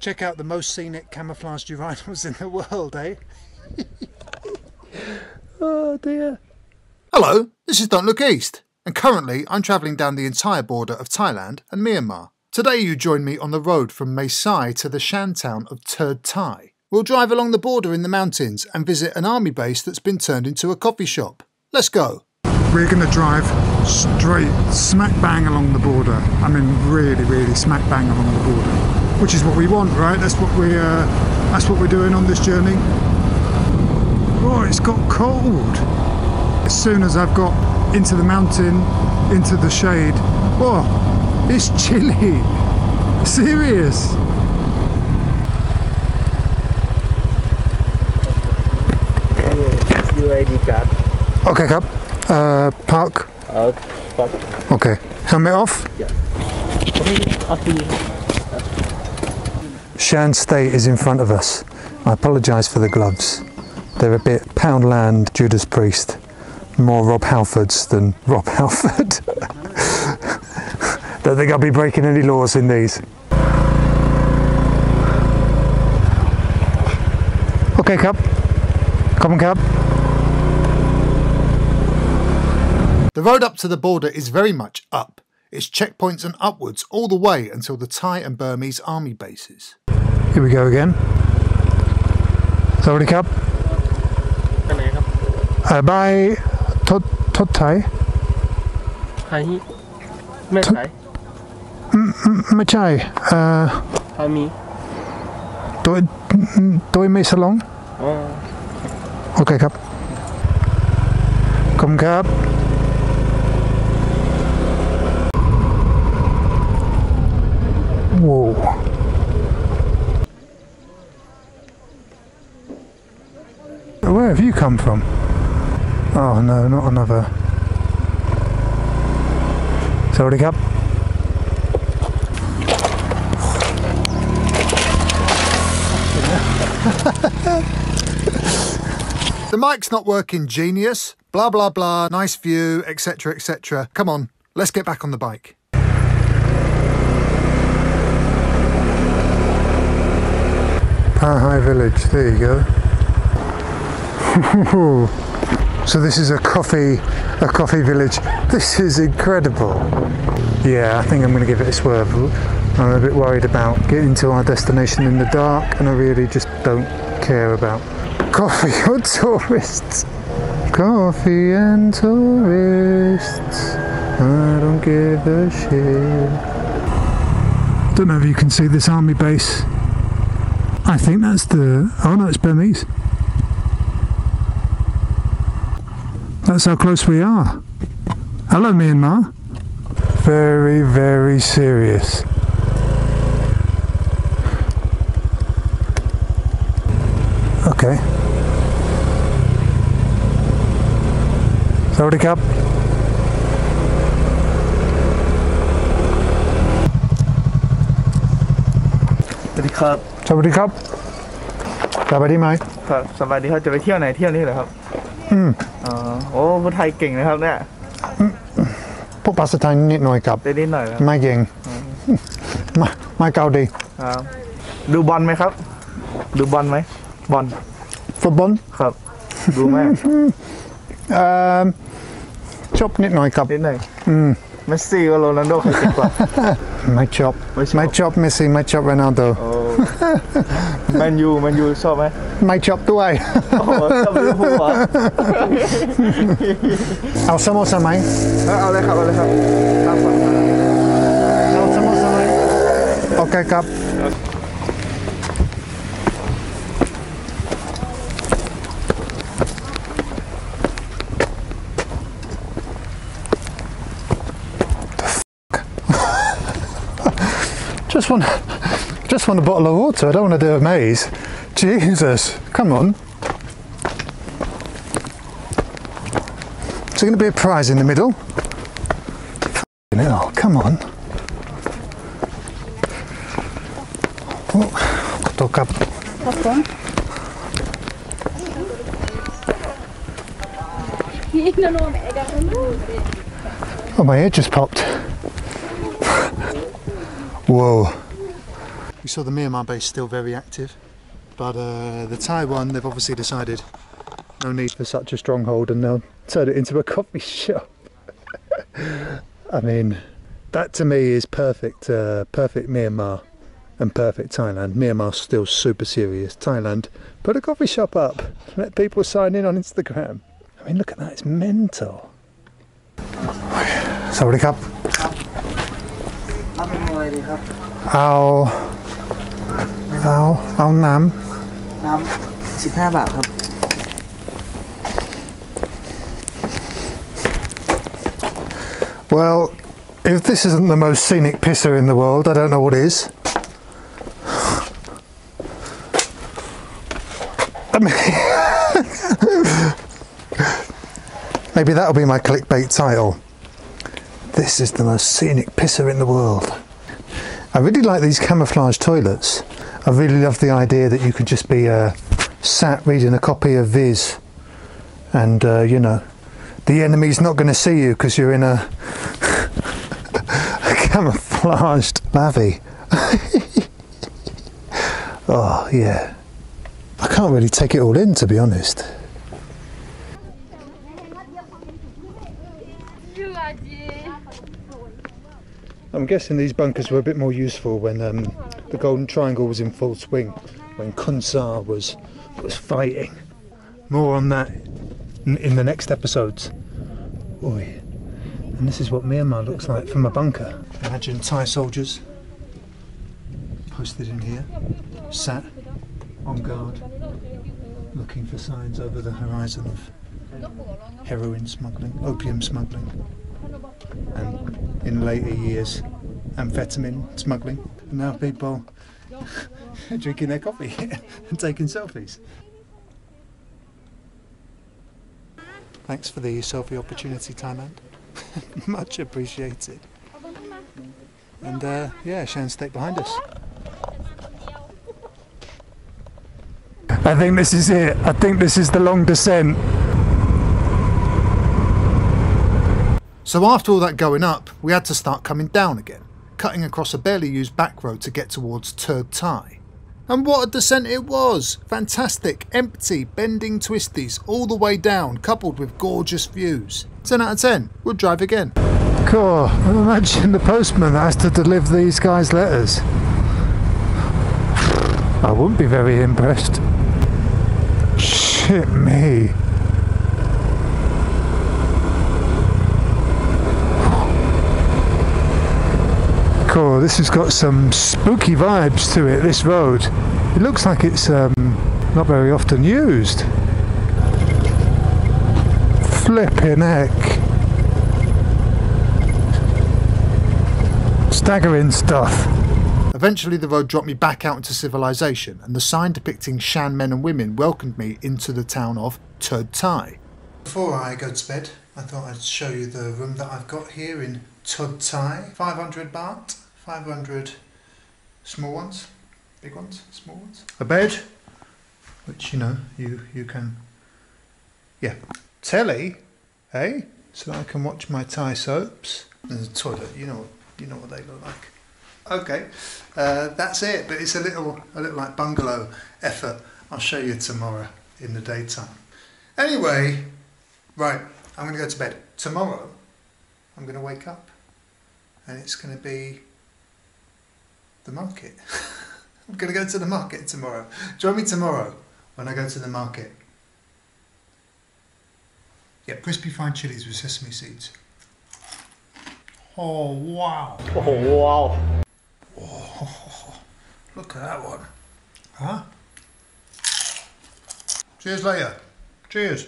Check out the most scenic camouflaged urinals in the world, eh? oh dear. Hello, this is Don't Look East, and currently I'm travelling down the entire border of Thailand and Myanmar. Today you join me on the road from Mae Sai to the Shan town of Turd Thai. We'll drive along the border in the mountains and visit an army base that's been turned into a coffee shop. Let's go. We're going to drive straight, smack bang along the border. I mean, really, really smack bang along the border, which is what we want, right? That's what we, uh, that's what we're doing on this journey. Oh, it's got cold. As soon as I've got into the mountain, into the shade, oh, it's chilly. Serious. Okay, Cap. Uh, park. Uh, fuck. Okay. Helmet off. You. Shan State is in front of us. I apologise for the gloves. They're a bit Poundland Judas Priest. More Rob Halfords than Rob Halford. Don't think I'll be breaking any laws in these. Okay, Cap. Come on, Cap. The road up to the border is very much up. It's checkpoints and upwards all the way until the Thai and Burmese army bases. Here we go again. Sorry, Cup. Uh, by Tot Tot Thai. Thai. Not Thai. Uh, ไม่ใช่เอ่อฮามีตัวตัวไม่สลองโอเคครับขอบคุณครับ Whoa. Where have you come from? Oh no, not another. Sorry, Cap. The mic's not working, genius. Blah blah blah, nice view, etc. etc. Come on, let's get back on the bike. Pahai Village, there you go. so this is a coffee, a coffee village. This is incredible. Yeah, I think I'm going to give it a swerve. I'm a bit worried about getting to our destination in the dark, and I really just don't care about coffee or tourists. Coffee and tourists. I don't give a shit. Don't know if you can see this army base. I think that's the. Oh no, it's Burmese. That's how close we are. Hello, Myanmar. Very, very serious. Okay. Sawadee Cup. สวัสดีครับ Sawadee Cup. สบายดีไหมครับสบายดีครับจะไปเที่ยวไหนเที่ยวนี่เหรอครับ อืมอ๋อโอ้พูดไทยเก่งนะครับเนี่ยพวกภาษาไทยนิดหน่อยครับ ได้นิดหน่อยครับไม่เก่งไม่ไม่เกาดีครับดูบอลไหมครับ ดูบอลไหมบอลฟุตบอลครับ ดูไหมเอ่อชอบนิดหน่อยครับนิดหน่อยเมสซี่กับโรนัลโดใครเก่งกว่าไม่ชอบไม่ชอบไม่ชอบเมสซี่ไม่ชอบโรนัลโดโอ้ แมนยูแมนยูชอบไหมไม่ชอบด้วยโอ้โหชอบลิเวอร์พูลเหรอเอาสโมสรไหมเอาเอาเลยครับเอาเลยครับตามฝันครับเอาสโมสรไหมโอเคครับ just want, a bottle of water. I don't want to do a maze. Jesus, come on. Is there going to be a prize in the middle? F***ing hell, come on. Oh, got to up. no, no, mẹ đang Oh, my ear just popped. Whoa. We saw the Myanmar base still very active, but uh, the Thai one, they've obviously decided no need for such a stronghold and they'll turn it into a coffee shop. I mean, that to me is perfect, uh, perfect Myanmar and perfect Thailand. Myanmar's still super serious. Thailand, put a coffee shop up, let people sign in on Instagram. I mean, look at that, it's mental. Sawadee Cup. รับ เป็นมวยดีครับ เอาเอาเอาน้ น้ำสิบห้าบาทครับ ำ Well, if this isn't the most scenic pisser in the world, I don't know what is. I mean, maybe that'll be my clickbait title. This is the most scenic pisser in the world. I really like these camouflage toilets. I really love the idea that you could just be uh, sat reading a copy of Viz and, uh, you know, the enemy's not going to see you because you're in a, a camouflaged lavvy. oh, yeah. I can't really take it all in, to be honest. I'm guessing these bunkers were a bit more useful when um, the Golden Triangle was in full swing, when Khun Sa was was fighting. More on that in, in the next episodes. Oi. And this is what Myanmar looks like from a bunker. Imagine Thai soldiers posted in here, sat on guard, looking for signs over the horizon of heroin smuggling, opium smuggling, and in later years, amphetamine smuggling. And now people drinking their coffee and taking selfies. Thanks for the selfie opportunity, Thailand. Much appreciated. And uh, yeah, Shan State behind us. I think this is it. I think this is the long descent. So after all that going up, we had to start coming down again, cutting across a barely used back road to get towards Turd Thai. And what a descent it was! Fantastic, empty, bending twisties all the way down, coupled with gorgeous views. 10 out of 10. We'll drive again. Cool. Imagine the postman that has to deliver these guys' letters. I wouldn't be very impressed. Shit me. Cool, this has got some spooky vibes to it, this road. It looks like it's um, not very often used. Flipping heck. Staggering stuff. Eventually, the road dropped me back out into civilization, and the sign depicting Shan men and women welcomed me into the town of Turd Thai. Before I go to bed, I thought I'd show you the room that I've got here in Tud Thai. 500 baht, 500 small ones, big ones, small ones. A bed, which you know, you, you can, yeah. Telly, eh? So I can watch my Thai soaps. There's a toilet, you know, you know what they look like. Okay, uh, that's it. But it's a little, a little like bungalow effort. I'll show you tomorrow in the daytime. Anyway, right, I'm going to go to bed. Tomorrow, I'm going to wake up, and it's going to be the market. I'm going to go to the market tomorrow. Join me tomorrow when I go to the market. Yeah, crispy fried chilies with sesame seeds. Oh, wow. Oh, wow. Oh, look at that one. Huh? Cheers later. Cheers.